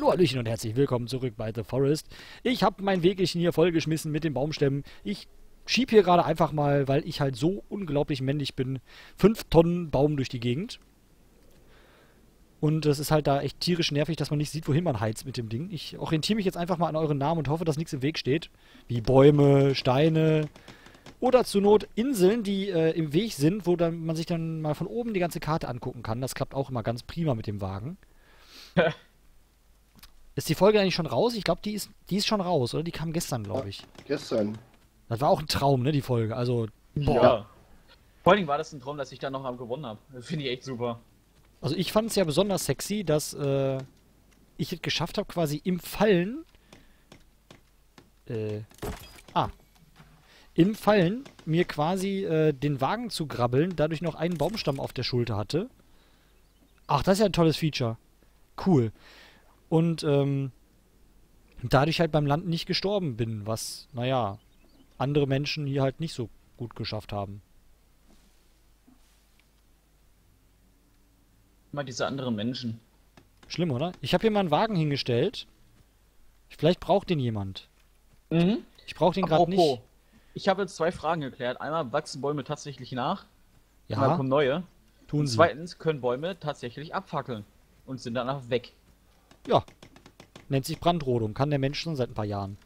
Hallo, Hallöchen und herzlich willkommen zurück bei The Forest. Ich habe mein Wegchen hier vollgeschmissen mit den Baumstämmen. Ich schieb hier gerade einfach mal, weil ich halt so unglaublich männlich bin, fünf Tonnen Baum durch die Gegend. Und es ist halt da echt tierisch nervig, dass man nicht sieht, wohin man heizt mit dem Ding. Ich orientiere mich jetzt einfach mal an euren Namen und hoffe, dass nichts im Weg steht. Wie Bäume, Steine oder zur Not Inseln, die äh, im Weg sind, wo dann man sich dann mal von oben die ganze Karte angucken kann. Das klappt auch immer ganz prima mit dem Wagen. ist die Folge eigentlich schon raus? Ich glaube, die ist, die ist schon raus, oder? Die kam gestern, glaube ich. Gestern. Das war auch ein Traum, ne, die Folge. Also, boah. Ja. Vor allen Dingen war das ein Traum, dass ich dann noch am gewonnen habe. Das finde ich echt super. Also ich fand es ja besonders sexy, dass äh, ich es geschafft habe, quasi im Fallen. Äh. Ah. Im Fallen mir quasi äh, den Wagen zu grabbeln, dadurch noch einen Baumstamm auf der Schulter hatte. Ach, das ist ja ein tolles Feature. Cool. Und ähm, dadurch halt beim Landen nicht gestorben bin, was, naja, andere Menschen hier halt nicht so gut geschafft haben. Immer diese anderen Menschen. Schlimm, oder? Ich habe hier mal einen Wagen hingestellt. Vielleicht braucht den jemand. Mhm. Ich brauche den gerade nicht. ich habe jetzt zwei Fragen geklärt. Einmal, wachsen Bäume tatsächlich nach? Ja, kommen neue. tun Und sie. zweitens, können Bäume tatsächlich abfackeln und sind danach weg. Ja. Nennt sich Brandrodung. Kann der Mensch schon seit ein paar Jahren.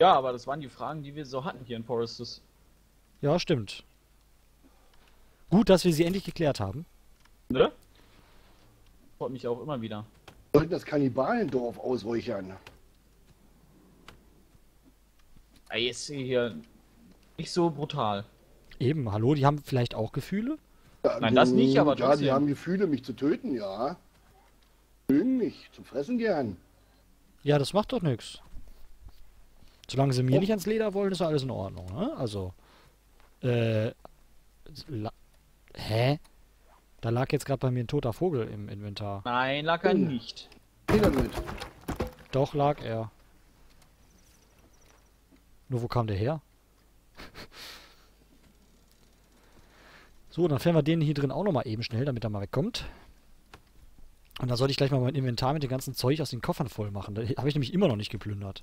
Ja, aber das waren die Fragen, die wir so hatten hier in Forestus. Ja, stimmt. Gut, dass wir sie endlich geklärt haben. Ne? Freut mich auch immer wieder. Wir sollten das Kannibalendorf ausräuchern. Ey, jetzt hier nicht so brutal. Eben, hallo, die haben vielleicht auch Gefühle? Ja, Nein, das nicht, aber Ja, die haben Gefühle, mich zu töten, ja. Mögen mich, zum Fressen gern. Ja, das macht doch nichts. Solange sie mir Oh. nicht ans Leder wollen, ist ja alles in Ordnung, ne? Also. Äh. Hä? Da lag jetzt gerade bei mir ein toter Vogel im Inventar. Nein, lag er Oh. nicht. Geh damit. Doch, lag er. Nur wo kam der her? so, dann fähren wir den hier drin auch nochmal eben schnell, damit er mal wegkommt. Und dann sollte ich gleich mal mein Inventar mit dem ganzen Zeug aus den Koffern voll machen. Da habe ich nämlich immer noch nicht geplündert.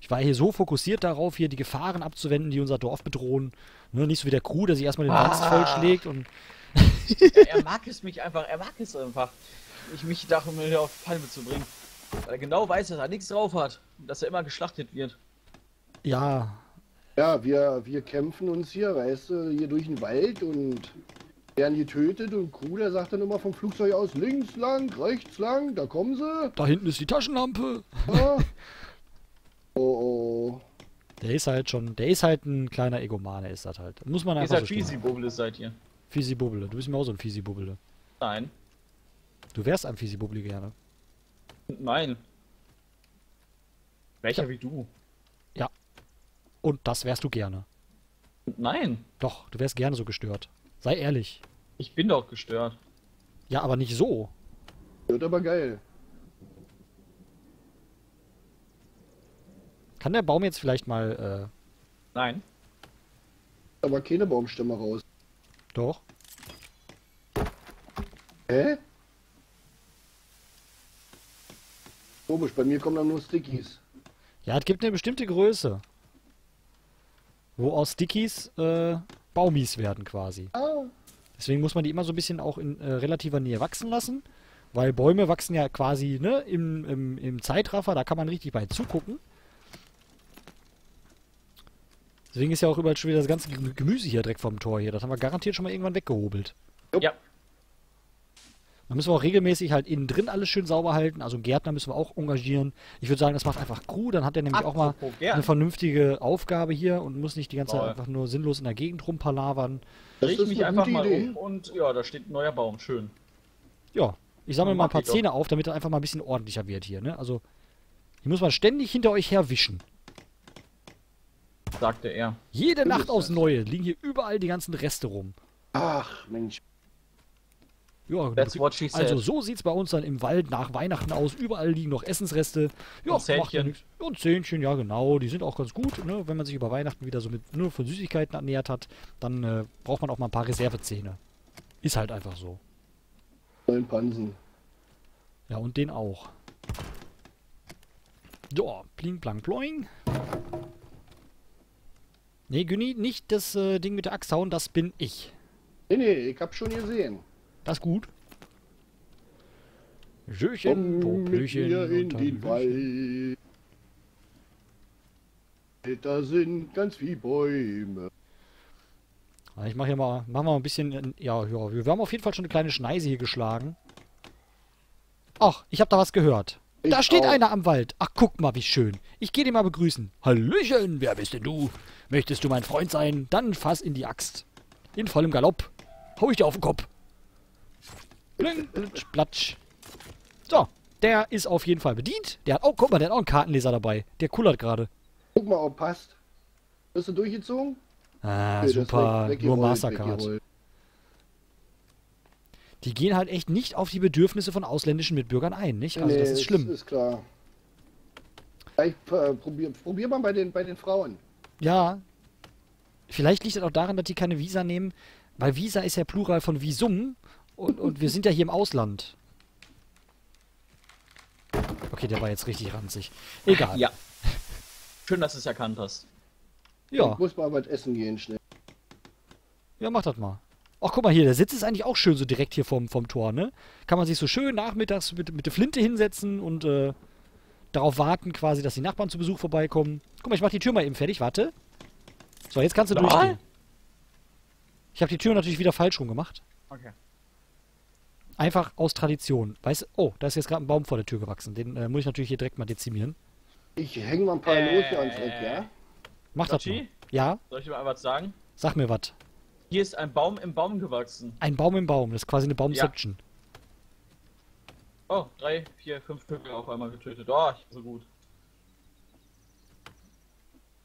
Ich war hier so fokussiert darauf, hier die Gefahren abzuwenden, die unser Dorf bedrohen. Ne, nicht so wie der Crew, der sich erstmal den Wanst Ah. vollschlägt und. er, er mag es mich einfach, er mag es einfach. Ich mich darum hier auf Palme zu bringen. Weil er genau weiß, dass er nichts drauf hat. Und dass er immer geschlachtet wird. Ja, Ja, wir, wir kämpfen uns hier, weißt du, hier durch den Wald und werden getötet und Crew, der sagt dann immer vom Flugzeug aus links lang, rechts lang, da kommen sie. da hinten ist die Taschenlampe. Ah. Oh, oh. Der ist halt schon, der ist halt ein kleiner Egomane, ist das halt. Muss man einfach Dieser so stehen. Fiesi-Bubble seid ihr. Fisi-Bubble. Du bist mir auch so ein Fisi-Bubble. Nein. Du wärst ein Fisi-Bubble gerne. Nein. Welcher wie du? Und das wärst du gerne. Nein. Doch, du wärst gerne so gestört. Sei ehrlich. Ich bin doch gestört. Ja, aber nicht so. Wird aber geil. Kann der Baum jetzt vielleicht mal, Nein. Aber keine Baumstämme raus. äh, doch. Hä? Komisch, bei mir kommen dann nur Stickies. Ja, es gibt eine bestimmte Größe. Wo aus Stickies, äh, Baumis werden quasi. Ah. Deswegen muss man die immer so ein bisschen auch in äh, relativer Nähe wachsen lassen. Weil Bäume wachsen ja quasi, ne, im, im, im Zeitraffer, da kann man richtig bei zugucken. Deswegen ist ja auch überall schon wieder das ganze Gemü- Gemüse hier direkt vom Tor hier. Das haben wir garantiert schon mal irgendwann weggehobelt. Ja. Dann müssen wir auch regelmäßig halt innen drin alles schön sauber halten. Also einen Gärtner müssen wir auch engagieren. Ich würde sagen, das macht einfach Crew. Dann hat er nämlich auch mal Apropos Gern. eine vernünftige Aufgabe hier und muss nicht die ganze Zeit einfach nur sinnlos in der Gegend rumpalavern. Ich ist mich einfach mal Idee. um und ja, da steht ein neuer Baum. Schön. Ja, ich sammle mal ein paar ich doch. Zähne auf, damit er einfach mal ein bisschen ordentlicher wird hier. Ne? Also, hier muss man ständig hinter euch herwischen. Sagte er. Jede Nacht aufs. Neue liegen hier überall die ganzen Reste rum. Ach, Mensch. Ja, That's what she said. also so sieht's bei uns dann im Wald nach Weihnachten aus. Überall liegen noch Essensreste. Ja, Und macht ja Zähnchen. nichts. Und Zähnchen, ja genau. Die sind auch ganz gut. Ne? Wenn man sich über Weihnachten wieder so mit nur von Süßigkeiten ernährt hat, dann äh, braucht man auch mal ein paar Reservezähne. Ist halt einfach so. Neuen Pansen. Ja, und den auch. So, bling, blang, bloing. Nee, Günni, nicht das äh, Ding mit der Axt hauen, das bin ich. Nee, nee, ich hab schon gesehen. Das ist gut. Schöchen, Poplöchen mir in den. Wald. Da sind ganz viele Bäume. Ah, Ich mache hier mal, machen wir mal ein bisschen, ja, ja, wir haben auf jeden Fall schon eine kleine Schneise hier geschlagen. Ach, ich habe da was gehört. da Ich steht auch. einer am Wald. Ach, guck mal, wie schön. Ich gehe den mal begrüßen. Hallöchen, wer bist denn du? Möchtest du mein Freund sein? Dann fass in die Axt. In vollem Galopp. Hau ich dir auf den Kopf. Bling, blitsch, platsch. So, der ist auf jeden Fall bedient. Der hat, oh, guck mal, der hat auch einen Kartenleser dabei. Der kullert gerade. Guck mal, ob passt. Bist du durchgezogen? Ah, Nee, das super. weg- Nur Mastercard. Die gehen halt echt nicht auf die Bedürfnisse von ausländischen Mitbürgern ein, nicht? Also Nee, das ist schlimm. ist klar. Ich äh, probier, probier mal bei den, bei den Frauen. Ja. Vielleicht liegt es auch daran, dass die keine Visa nehmen, weil Visa ist ja Plural von Visum und, und wir sind ja hier im Ausland. Okay, der war jetzt richtig ranzig. Egal. Ja. Schön, dass du es erkannt hast. Ja, Ich muss mal was essen gehen, schnell. ja, mach das mal. Ach, guck mal hier, der Sitz ist eigentlich auch schön so direkt hier vom, vom Tor, ne? Kann man sich so schön nachmittags mit, mit der Flinte hinsetzen und äh, darauf warten quasi, dass die Nachbarn zu Besuch vorbeikommen. Guck mal, ich mach die Tür mal eben fertig, warte. So, jetzt kannst du Nochmal? durchgehen. Ich habe die Tür natürlich wieder falsch rum gemacht. Okay. Einfach aus Tradition. Weißt du, oh, da ist jetzt gerade ein Baum vor der Tür gewachsen. Den äh, muss ich natürlich hier direkt mal dezimieren. Ich hänge mal ein paar Äh, Lose ans Eck, ja? Mach das mal. Ja, Soll ich dir mal was sagen? sag mir was. Hier ist ein Baum im Baum gewachsen. Ein Baum im Baum, das ist quasi eine Baumception. Oh, drei, vier, fünf Stück auf einmal getötet. Oh, ich bin so gut.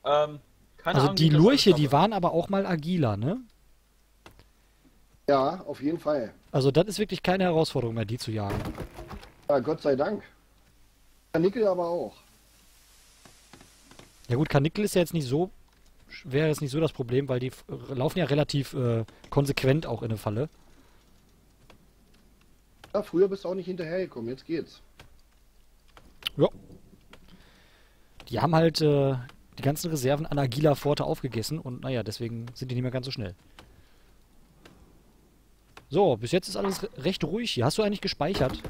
Ähm, keine Also Ahnung, die Lurche, die waren aber auch mal agiler, ne? Ja, auf jeden Fall. Also das ist wirklich keine Herausforderung mehr, die zu jagen. Ja, Gott sei Dank. Nickel aber auch. Ja gut, Kanickel ist ja jetzt nicht so, wäre jetzt nicht so das Problem, weil die laufen ja relativ äh, konsequent auch in eine Falle. Ja, früher bist du auch nicht hinterhergekommen, jetzt geht's. Ja. Die haben halt äh, die ganzen Reserven an agiler Pforte aufgegessen und naja, deswegen sind die nicht mehr ganz so schnell. So, bis jetzt ist alles re recht ruhig hier. Hast du eigentlich gespeichert?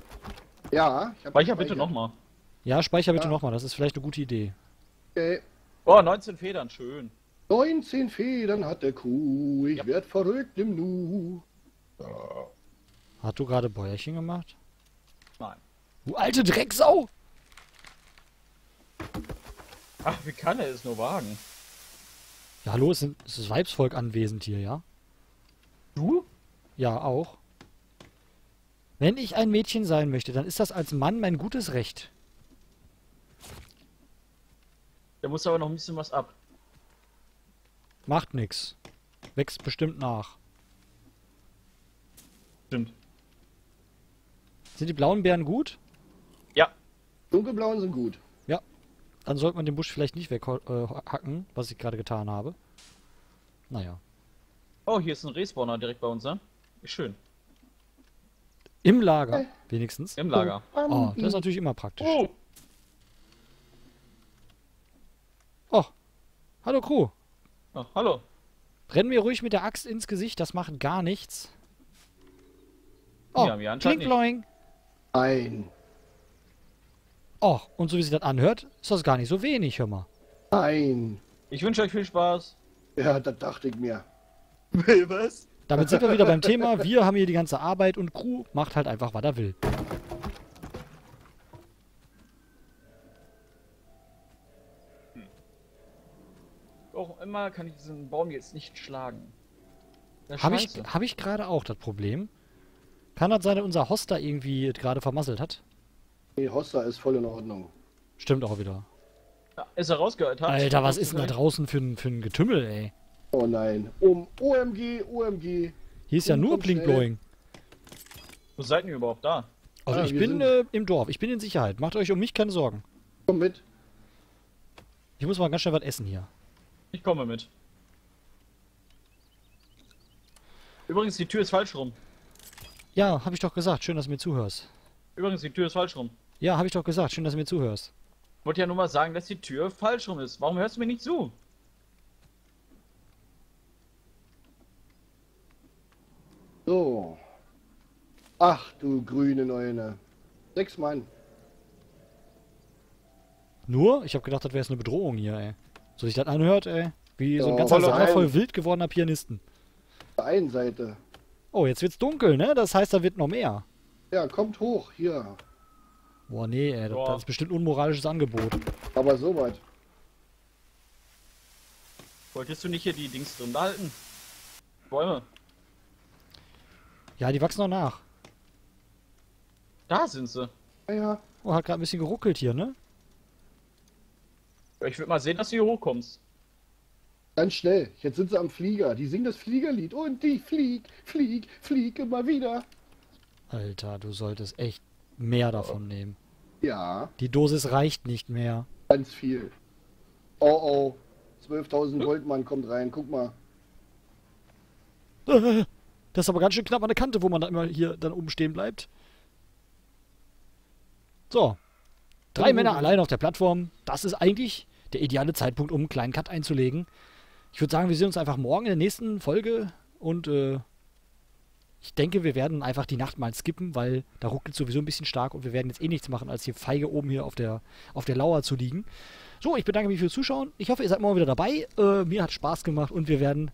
Ja, ich hab Speicher bitte nochmal. Ja, speicher bitte Ja. nochmal, das ist vielleicht eine gute Idee. Okay. Oh, 19 Federn, schön. 19 Federn hat der Kuh, ich Ja. werd verrückt im Nu. Hast du gerade Bäuerchen gemacht? Nein. Du alte Drecksau! Ach, wie kann er es nur wagen? Ja, hallo, es, ist Weibsvolk anwesend hier, ja? Du? Ja, auch. Wenn ich ein Mädchen sein möchte, dann ist das als Mann mein gutes Recht. Der muss aber noch ein bisschen was ab. Macht nix. Wächst bestimmt nach. Stimmt. Sind die blauen Beeren gut? Ja. Dunkelblauen sind gut. Dann sollte man den Busch vielleicht nicht weghacken, was ich gerade getan habe. Naja. Oh, hier ist ein Respawner direkt bei uns, ne? Schön. Im Lager, wenigstens. Im Lager. Oh, das ist natürlich immer praktisch. Oh! Oh, hallo Crew. oh hallo. Renn mir ruhig mit der Axt ins Gesicht, das macht gar nichts. Oh, Ja. Klinkloing. Nein. Oh, und so wie sich das anhört, ist das gar nicht so wenig, hör mal. Nein. Ich wünsche euch viel Spaß. Ja, das dachte ich mir. Was? Damit sind wir wieder beim Thema. Wir haben hier die ganze Arbeit und Crew macht halt einfach, was er will. Auch immer kann ich diesen Baum jetzt nicht schlagen. Habe ich, hab ich gerade auch das Problem. Kann das sein, dass unser Hoster irgendwie gerade vermasselt hat? Nee, Hossa ist voll in Ordnung. Stimmt auch wieder. Ja, ist er rausgehört? hat? Alter, was ist denn da draußen für ein, für ein Getümmel, ey? Oh nein. Um OMG, OMG. Hier ist ja nur. Blinkblowing. Wo seid ihr überhaupt da? Also Ah, ich bin äh, im Dorf, ich bin in Sicherheit. Macht euch um mich keine Sorgen. Komm mit. Ich muss mal ganz schnell was essen hier. Ich komme mit. Übrigens, die Tür ist falsch rum. Ja, habe ich doch gesagt. Schön, dass du mir zuhörst. Übrigens, die Tür ist falsch rum. Ja, habe ich doch gesagt. Schön, dass du mir zuhörst. wollte ja nur mal sagen, dass die Tür falsch rum ist. Warum hörst du mir nicht zu? So. Ach du grüne Neune. Sechs Mann. Nur? Ich habe gedacht, das wäre jetzt eine Bedrohung hier, ey. So sich das anhört, ey. Wie so ein ganzer voll Sommer voll wild gewordener Pianisten. Auf der einen Seite. Oh, jetzt wird's dunkel, ne? Das heißt, da wird noch mehr. Ja, kommt hoch, hier. Boah, nee, ey. Das, Boah. das ist bestimmt ein unmoralisches Angebot. Aber so weit. Wolltest du nicht hier die Dings drin halten? Bäume. Ja, die wachsen noch nach. Da sind sie. Ja, ja. Oh, hat gerade ein bisschen geruckelt hier, ne? Ich würde mal sehen, dass du hier hochkommst. Ganz schnell. Jetzt sind sie am Flieger. Die singen das Fliegerlied. Und die flieg, flieg, flieg immer wieder. Alter, du solltest echt mehr davon nehmen. Ja, Die Dosis reicht nicht mehr. ganz viel. Oh oh. 12.000 Volt Mann kommt rein. Guck mal. Das ist aber ganz schön knapp an der Kante, wo man dann immer hier dann oben stehen bleibt. So. Drei Oh. Männer allein auf der Plattform. Das ist eigentlich der ideale Zeitpunkt, um einen kleinen Cut einzulegen. Ich würde sagen, wir sehen uns einfach morgen in der nächsten Folge und äh, ich denke, wir werden einfach die Nacht mal skippen, weil da ruckelt sowieso ein bisschen stark und wir werden jetzt eh nichts machen, als hier feige oben hier auf der, auf der Lauer zu liegen. So, ich bedanke mich fürs Zuschauen. Ich hoffe, ihr seid morgen wieder dabei. Äh, mir hat Spaß gemacht und wir werden,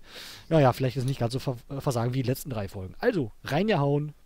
naja, vielleicht ist nicht ganz so ver äh, versagen wie die letzten drei Folgen. Also, reingehauen. Tschüss.